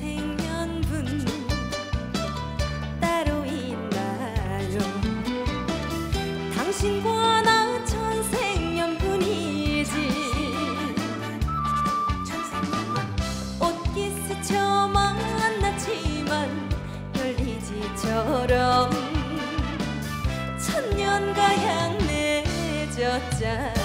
생년분 따로 있나요? 당신과 나 천생연분이지. 옷깃 스쳐 만났지만 열리지처럼 천년가향 내졌잖아.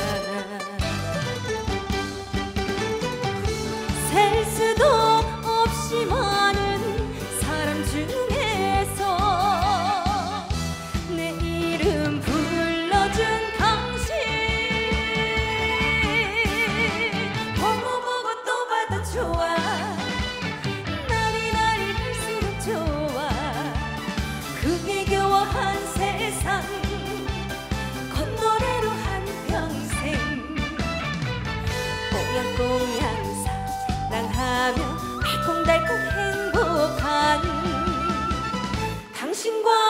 星光。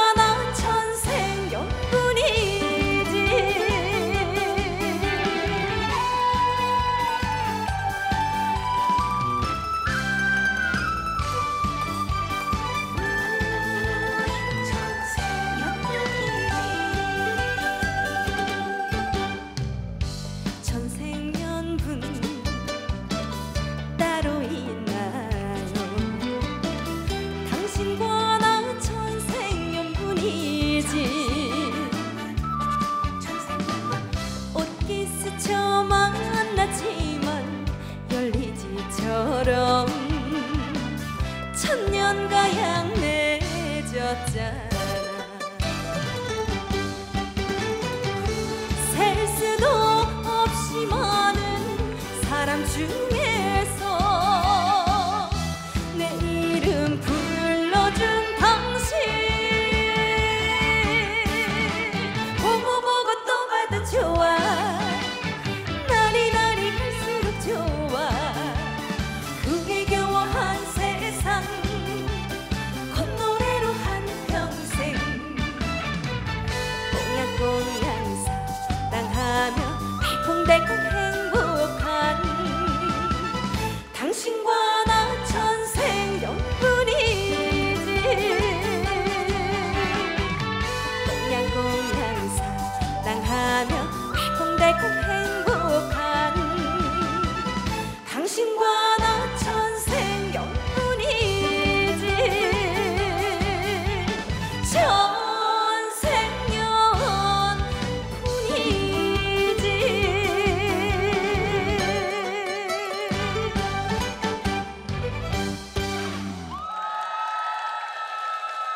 하지만 열리지처럼 천년과 양내졌잖아. 셀 수도 없이 많은 사람 중